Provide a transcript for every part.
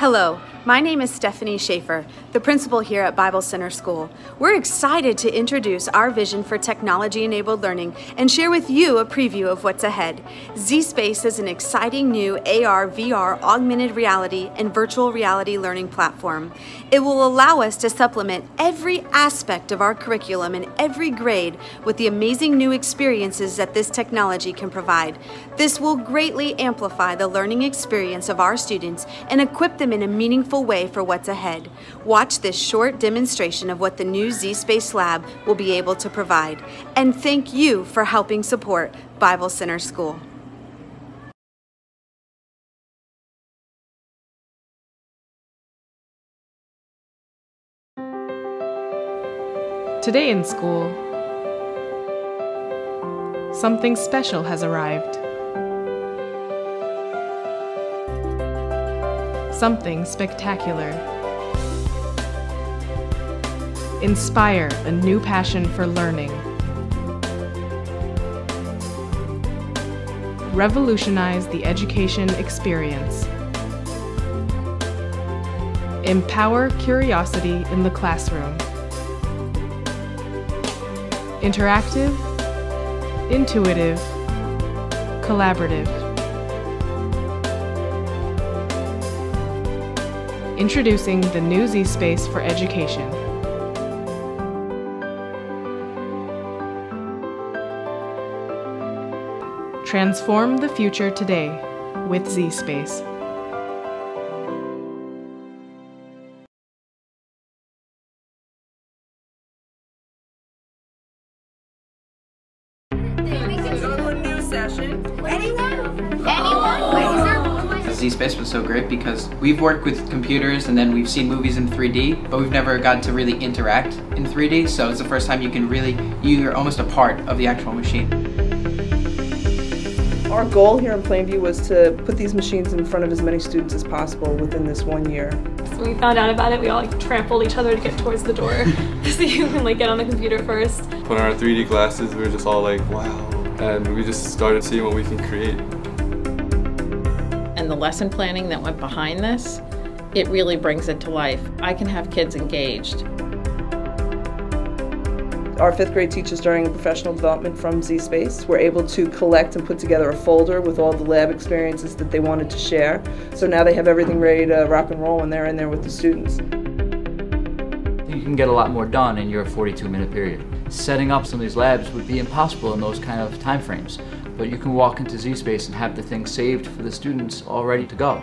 Hello, my name is Stephanie Schaefer, the principal here at Bible Center School. We're excited to introduce our vision for technology enabled learning and share with you a preview of what's ahead. ZSpace is an exciting new AR, VR, augmented reality, and virtual reality learning platform. It will allow us to supplement every aspect of our curriculum in every grade with the amazing new experiences that this technology can provide. This will greatly amplify the learning experience of our students and equip them in a meaningful way for what's ahead. Watch this short demonstration of what the new Z-Space Lab will be able to provide. And thank you for helping support Bible Center School. Today in school, something special has arrived. Something spectacular. Inspire a new passion for learning. Revolutionize the education experience. Empower curiosity in the classroom. Interactive, intuitive, collaborative. Introducing the new Z-Space for Education. Transform the future today with Z-Space. Z-Space was so great because we've worked with computers and then we've seen movies in 3D, but we've never gotten to really interact in 3D, so it's the first time you can really, you're almost a part of the actual machine. Our goal here in Plainview was to put these machines in front of as many students as possible within this one year. So when we found out about it, we all like trampled each other to get towards the door so you can like get on the computer first. Put on our 3D glasses, we were just all like, wow. And we just started seeing what we can create. And the lesson planning that went behind this, it really brings it to life. I can have kids engaged. Our fifth grade teachers during professional development from Z-Space were able to collect and put together a folder with all the lab experiences that they wanted to share. So now they have everything ready to rock and roll when they're in there with the students. You can get a lot more done in your 42 minute period. Setting up some of these labs would be impossible in those kind of time frames, but you can walk into Z-Space and have the thing saved for the students all ready to go.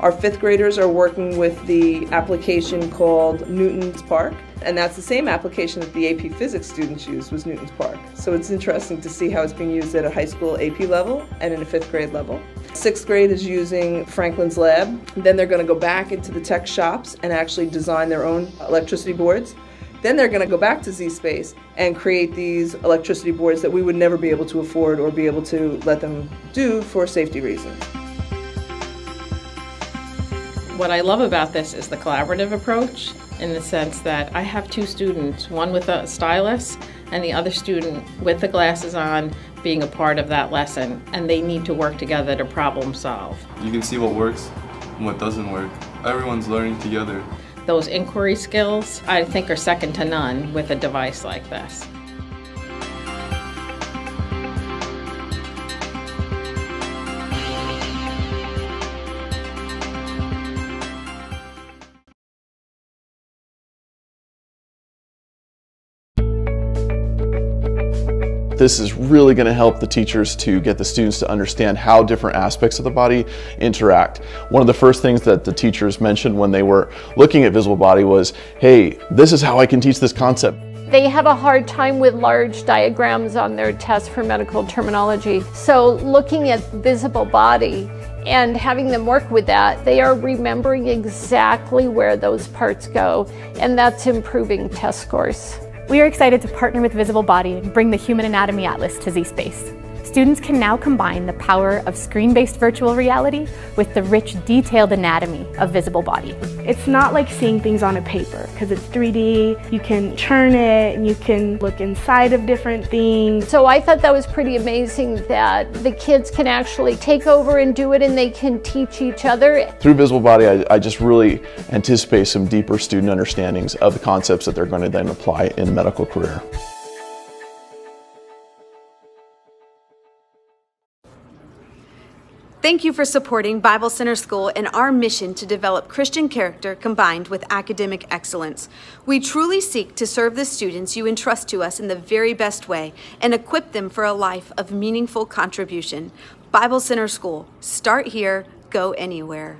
Our fifth graders are working with the application called Newton's Park, and that's the same application that the AP Physics students use was Newton's Park. So it's interesting to see how it's being used at a high school AP level and in a fifth grade level. Sixth grade is using Franklin's Lab. Then they're going to go back into the tech shops and actually design their own electricity boards. Then they're going to go back to Z-Space and create these electricity boards that we would never be able to afford or be able to let them do for safety reasons. What I love about this is the collaborative approach in the sense that I have two students, one with a stylus and the other student with the glasses on being a part of that lesson and they need to work together to problem solve. You can see what works and what doesn't work. Everyone's learning together. Those inquiry skills I think are second to none with a device like this. This is really going to help the teachers to get the students to understand how different aspects of the body interact. One of the first things that the teachers mentioned when they were looking at visible body was, hey, this is how I can teach this concept. They have a hard time with large diagrams on their test for medical terminology. So looking at visible body and having them work with that, they are remembering exactly where those parts go, and that's improving test scores. We are excited to partner with Visible Body and bring the Human Anatomy Atlas to Z-Space. Students can now combine the power of screen-based virtual reality with the rich, detailed anatomy of visible body. It's not like seeing things on a paper because it's 3D, you can turn it and you can look inside of different things. So I thought that was pretty amazing that the kids can actually take over and do it and they can teach each other. Through Visible Body, I, I just really anticipate some deeper student understandings of the concepts that they're going to then apply in medical career. Thank you for supporting Bible Center School and our mission to develop Christian character combined with academic excellence. We truly seek to serve the students you entrust to us in the very best way and equip them for a life of meaningful contribution. Bible Center School. Start here, go anywhere.